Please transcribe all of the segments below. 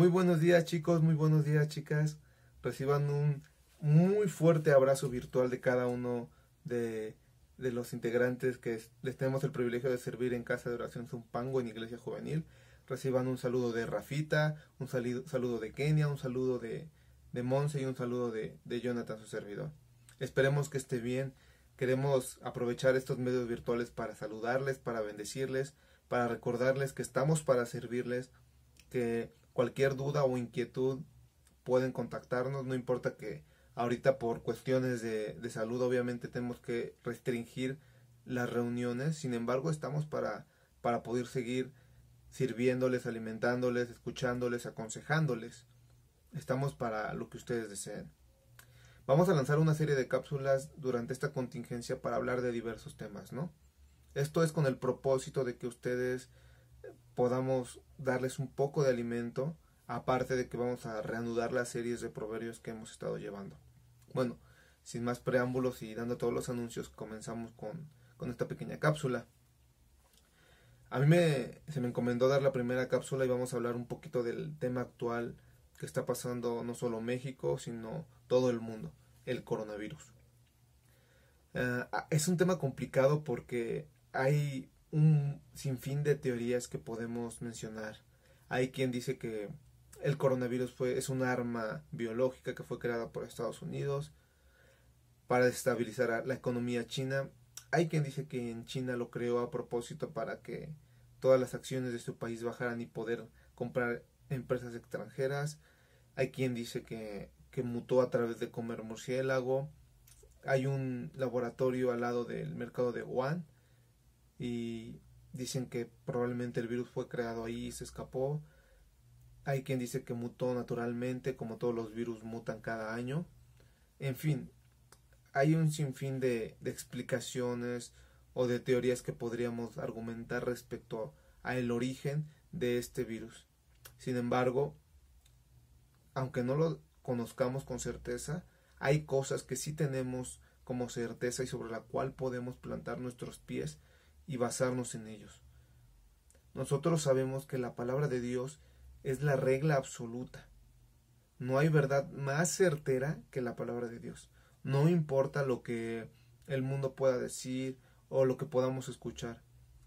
Muy buenos días chicos, muy buenos días chicas. Reciban un muy fuerte abrazo virtual de cada uno de, los integrantes que les tenemos el privilegio de servir en Casa de Oración Zumpango en Iglesia Juvenil. Reciban un saludo de Rafita, un saludo de Kenia, un saludo de, de Monse y un saludo de, de Jonathan, su servidor. Esperemos que esté bien. Queremos aprovechar estos medios virtuales para saludarles, para bendecirles, para recordarles que estamos para servirles, que cualquier duda o inquietud pueden contactarnos, no importa que ahorita por cuestiones de, salud obviamente tenemos que restringir las reuniones, sin embargo estamos para, para poder seguir sirviéndoles, alimentándoles, escuchándoles, aconsejándoles. Estamos para lo que ustedes deseen. Vamos a lanzar una serie de cápsulas durante esta contingencia para hablar de diversos temas, ¿no? Esto es con el propósito de que ustedes podamos darles un poco de alimento, aparte de que vamos a reanudar las series de proverbios que hemos estado llevando. Bueno, sin más preámbulos y dando todos los anuncios, comenzamos con, con esta pequeña cápsula. A mí me, se me encomendó dar la primera cápsula y vamos a hablar un poquito del tema actual que está pasando no solo México, sino todo el mundo, el coronavirus. Ah, es un tema complicado porque hay un sinfín de teorías que podemos mencionar. Hay quien dice que el coronavirus fue, es un arma biológica que fue creada por Estados Unidos para destabilizar la economía china. Hay quien dice que en China lo creó a propósito para que todas las acciones de su país bajaran y poder comprar empresas extranjeras. Hay quien dice que, que mutó a través de comer murciélago. Hay un laboratorio al lado del mercado de Wuhan y dicen que probablemente el virus fue creado ahí y se escapó. Hay quien dice que mutó naturalmente, como todos los virus mutan cada año. En fin, hay un sinfín de, de explicaciones o de teorías que podríamos argumentar respecto a el origen de este virus. Sin embargo, aunque no lo conozcamos con certeza, hay cosas que sí tenemos como certeza y sobre la cual podemos plantar nuestros pies y basarnos en ellos. Nosotros sabemos que la palabra de Dios es la regla absoluta. No hay verdad más certera que la palabra de Dios. No importa lo que el mundo pueda decir o lo que podamos escuchar.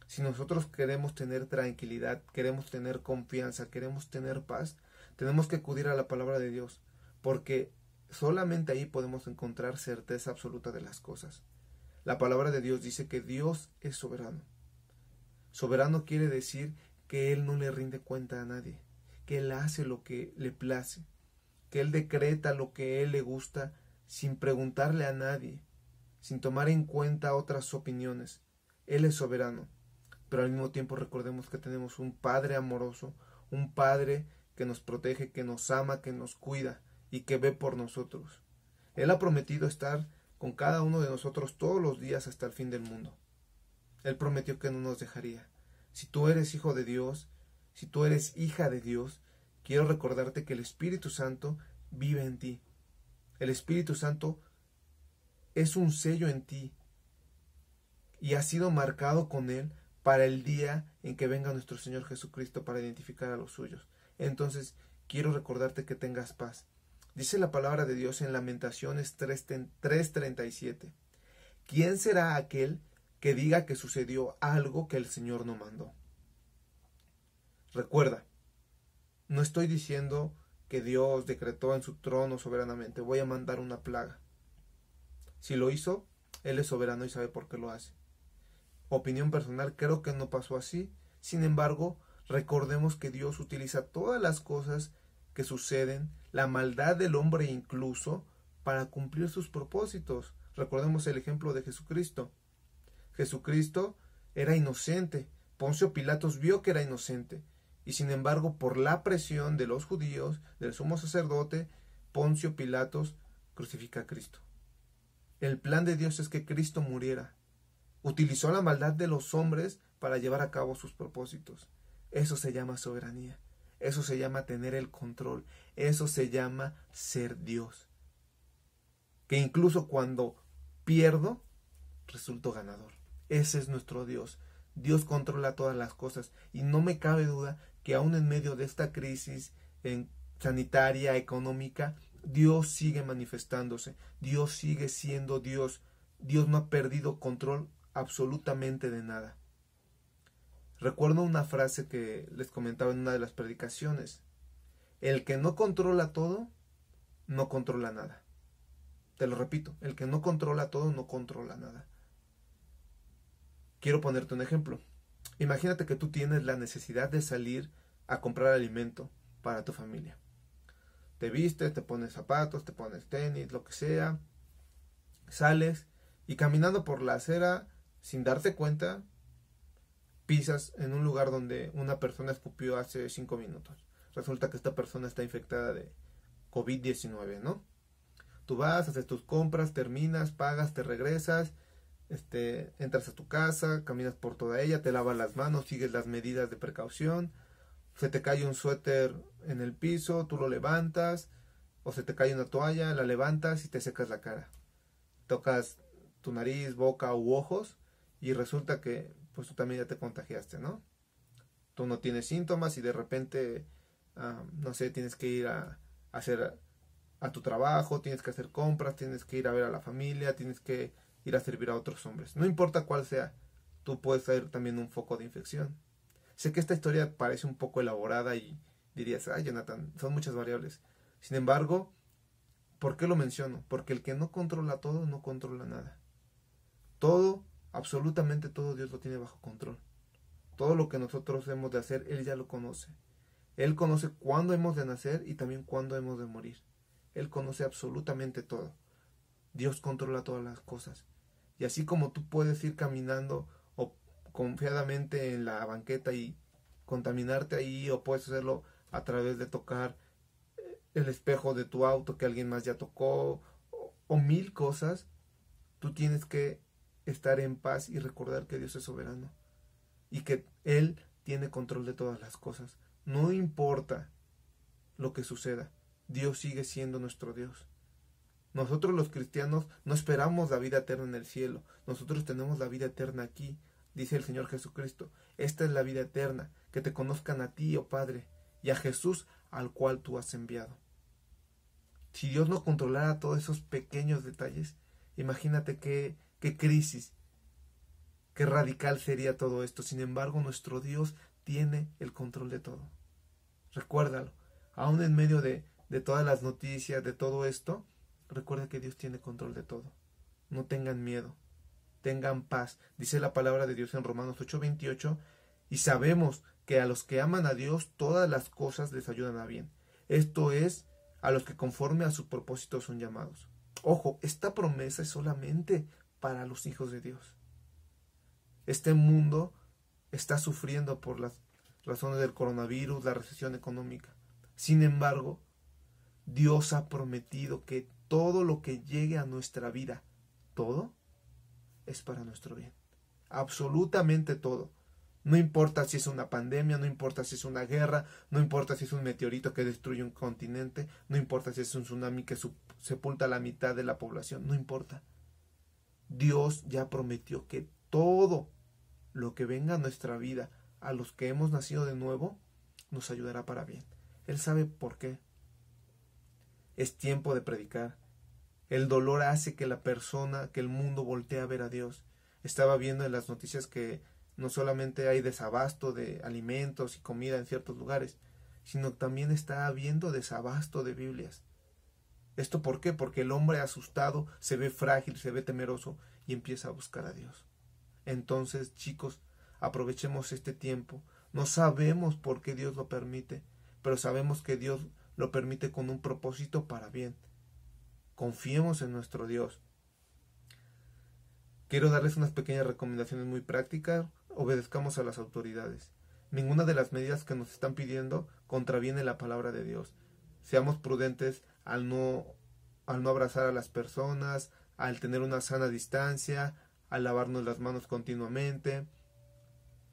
Si nosotros queremos tener tranquilidad, queremos tener confianza, queremos tener paz, tenemos que acudir a la palabra de Dios, porque solamente ahí podemos encontrar certeza absoluta de las cosas. La palabra de Dios dice que Dios es soberano. Soberano quiere decir que Él no le rinde cuenta a nadie, que Él hace lo que le place, que Él decreta lo que Él le gusta sin preguntarle a nadie, sin tomar en cuenta otras opiniones. Él es soberano, pero al mismo tiempo recordemos que tenemos un Padre amoroso, un Padre que nos protege, que nos ama, que nos cuida y que ve por nosotros. Él ha prometido estar con cada uno de nosotros todos los días hasta el fin del mundo. Él prometió que no nos dejaría. Si tú eres hijo de Dios, si tú eres hija de Dios, quiero recordarte que el Espíritu Santo vive en ti. El Espíritu Santo es un sello en ti y ha sido marcado con él para el día en que venga nuestro Señor Jesucristo para identificar a los suyos. Entonces, quiero recordarte que tengas paz, Dice la palabra de Dios en Lamentaciones 3:37. ¿Quién será aquel que diga que sucedió algo que el Señor no mandó? Recuerda, no estoy diciendo que Dios decretó en su trono soberanamente, voy a mandar una plaga. Si lo hizo, Él es soberano y sabe por qué lo hace. Opinión personal, creo que no pasó así. Sin embargo, recordemos que Dios utiliza todas las cosas que suceden, la maldad del hombre incluso, para cumplir sus propósitos. Recordemos el ejemplo de Jesucristo. Jesucristo era inocente. Poncio Pilatos vio que era inocente. Y sin embargo, por la presión de los judíos, del sumo sacerdote, Poncio Pilatos crucifica a Cristo. El plan de Dios es que Cristo muriera. Utilizó la maldad de los hombres para llevar a cabo sus propósitos. Eso se llama soberanía. Eso se llama tener el control. Eso se llama ser Dios. Que incluso cuando pierdo, resulto ganador. Ese es nuestro Dios. Dios controla todas las cosas y no me cabe duda que aún en medio de esta crisis sanitaria, económica, Dios sigue manifestándose, Dios sigue siendo Dios, Dios no ha perdido control absolutamente de nada. Recuerdo una frase que les comentaba en una de las predicaciones. El que no controla todo, no controla nada. Te lo repito, el que no controla todo, no controla nada. Quiero ponerte un ejemplo. Imagínate que tú tienes la necesidad de salir a comprar alimento para tu familia. Te vistes, te pones zapatos, te pones tenis, lo que sea. Sales y caminando por la acera, sin darte cuenta, pisas en un lugar donde una persona escupió hace cinco minutos. Resulta que esta persona está infectada de COVID-19, ¿no? Tú vas, haces tus compras, terminas, pagas, te regresas este, entras a tu casa, caminas por toda ella, te lavas las manos, sigues las medidas de precaución, se te cae un suéter en el piso, tú lo levantas, o se te cae una toalla, la levantas y te secas la cara. Tocas tu nariz, boca u ojos y resulta que pues tú también ya te contagiaste, ¿no? Tú no tienes síntomas y de repente, ah, no sé, tienes que ir a, a hacer a tu trabajo, tienes que hacer compras, tienes que ir a ver a la familia, tienes que ir a servir a otros hombres. No importa cuál sea, tú puedes ser también un foco de infección. Sé que esta historia parece un poco elaborada y dirías, ay Jonathan, son muchas variables. Sin embargo, ¿por qué lo menciono? Porque el que no controla todo no controla nada. Todo, absolutamente todo Dios lo tiene bajo control. Todo lo que nosotros hemos de hacer, Él ya lo conoce. Él conoce cuándo hemos de nacer y también cuándo hemos de morir. Él conoce absolutamente todo. Dios controla todas las cosas. Y así como tú puedes ir caminando o confiadamente en la banqueta y contaminarte ahí o puedes hacerlo a través de tocar eh, el espejo de tu auto que alguien más ya tocó o, o mil cosas, tú tienes que estar en paz y recordar que Dios es soberano y que Él tiene control de todas las cosas. No importa lo que suceda, Dios sigue siendo nuestro Dios. Nosotros los cristianos no esperamos la vida eterna en el cielo, nosotros tenemos la vida eterna aquí, dice el Señor Jesucristo. Esta es la vida eterna, que te conozcan a ti, oh Padre, y a Jesús al cual tú has enviado. Si Dios no controlara todos esos pequeños detalles, imagínate qué, qué crisis, qué radical sería todo esto. Sin embargo, nuestro Dios tiene el control de todo. Recuérdalo, aún en medio de, de todas las noticias, de todo esto, Recuerda que Dios tiene control de todo. No tengan miedo. Tengan paz. Dice la palabra de Dios en Romanos 8:28. Y sabemos que a los que aman a Dios todas las cosas les ayudan a bien. Esto es a los que conforme a su propósito son llamados. Ojo, esta promesa es solamente para los hijos de Dios. Este mundo está sufriendo por las razones del coronavirus, la recesión económica. Sin embargo, Dios ha prometido que todo lo que llegue a nuestra vida, todo, es para nuestro bien. Absolutamente todo. No importa si es una pandemia, no importa si es una guerra, no importa si es un meteorito que destruye un continente, no importa si es un tsunami que sepulta la mitad de la población, no importa. Dios ya prometió que todo lo que venga a nuestra vida, a los que hemos nacido de nuevo, nos ayudará para bien. Él sabe por qué. Es tiempo de predicar, el dolor hace que la persona, que el mundo voltee a ver a Dios. Estaba viendo en las noticias que no solamente hay desabasto de alimentos y comida en ciertos lugares, sino también está habiendo desabasto de Biblias. ¿Esto por qué? Porque el hombre asustado se ve frágil, se ve temeroso y empieza a buscar a Dios. Entonces, chicos, aprovechemos este tiempo. No sabemos por qué Dios lo permite, pero sabemos que Dios lo permite con un propósito para bien. Confiemos en nuestro Dios. Quiero darles unas pequeñas recomendaciones muy prácticas. Obedezcamos a las autoridades. Ninguna de las medidas que nos están pidiendo contraviene la palabra de Dios. Seamos prudentes al no, al no abrazar a las personas, al tener una sana distancia, al lavarnos las manos continuamente.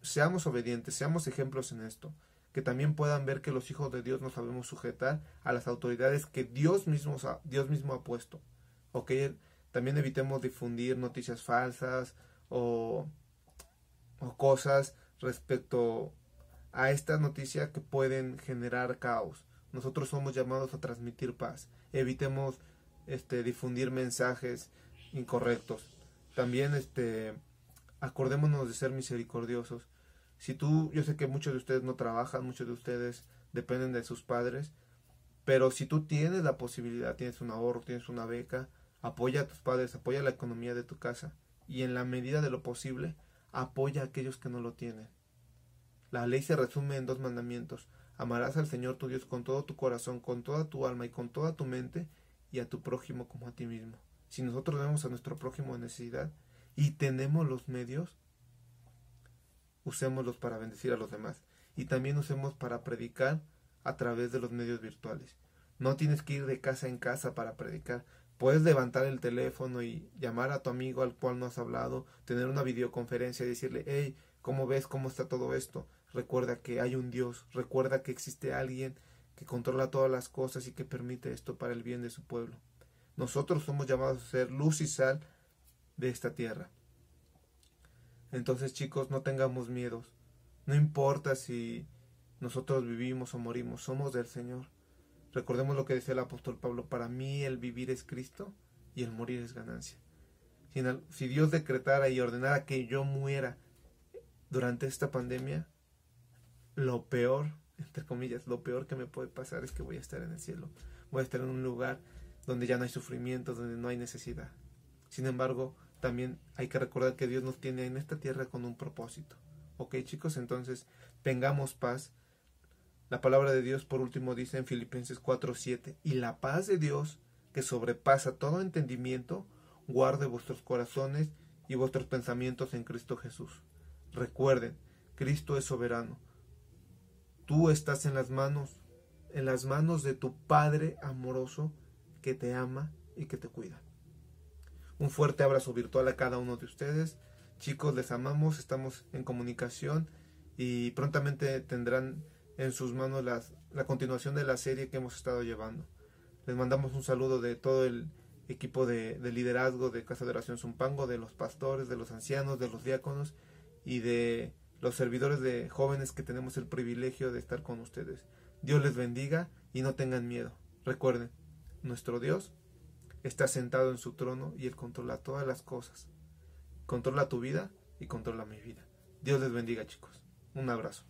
Seamos obedientes, seamos ejemplos en esto que también puedan ver que los hijos de Dios nos sabemos sujetar a las autoridades que Dios mismo, Dios mismo ha puesto. Ok, también evitemos difundir noticias falsas o, o cosas respecto a esta noticia que pueden generar caos Nosotros somos llamados a transmitir paz. Evitemos este, difundir mensajes incorrectos. También este, acordémonos de ser misericordiosos. Si tú, yo sé que muchos de ustedes no trabajan, muchos de ustedes dependen de sus padres, pero si tú tienes la posibilidad, tienes un ahorro, tienes una beca, apoya a tus padres, apoya la economía de tu casa y en la medida de lo posible, apoya a aquellos que no lo tienen. La ley se resume en dos mandamientos. Amarás al Señor tu Dios con todo tu corazón, con toda tu alma y con toda tu mente y a tu prójimo como a ti mismo. Si nosotros vemos a nuestro prójimo en necesidad y tenemos los medios, usémoslos para bendecir a los demás y también usemos para predicar a través de los medios virtuales. No tienes que ir de casa en casa para predicar. Puedes levantar el teléfono y llamar a tu amigo al cual no has hablado, tener una videoconferencia y decirle, hey, ¿cómo ves cómo está todo esto? Recuerda que hay un Dios, recuerda que existe alguien que controla todas las cosas y que permite esto para el bien de su pueblo. Nosotros somos llamados a ser luz y sal de esta tierra. Entonces chicos, no tengamos miedos. No importa si nosotros vivimos o morimos, somos del Señor. Recordemos lo que decía el apóstol Pablo, para mí el vivir es Cristo y el morir es ganancia. Si, Dios decretara y ordenara que yo muera durante esta pandemia, lo peor, entre comillas, lo peor que me puede pasar es que voy a estar en el cielo. Voy a estar en un lugar donde ya no hay sufrimiento, donde no hay necesidad. Sin embargo, también hay que recordar que Dios nos tiene en esta tierra con un propósito. Ok chicos, entonces tengamos paz. La palabra de Dios por último dice en Filipenses 4:7, y la paz de Dios, que sobrepasa todo entendimiento, guarde vuestros corazones y vuestros pensamientos en Cristo Jesús. Recuerden, Cristo es soberano. Tú estás en las manos, en las manos de tu Padre amoroso que te ama y que te cuida. Un fuerte abrazo virtual a cada uno de ustedes. Chicos, les amamos, estamos en comunicación y prontamente tendrán en sus manos la continuación de la serie que hemos estado llevando. Les mandamos un saludo de todo el equipo de, de, liderazgo de Casa de Oración Zumpango, de los pastores, de los ancianos, de los diáconos y de los servidores de jóvenes que tenemos el privilegio de estar con ustedes. Dios les bendiga y no tengan miedo. Recuerden, nuestro Dios está sentado en su trono y Él controla todas las cosas. Controla tu vida y controla mi vida. Dios les bendiga chicos. Un abrazo.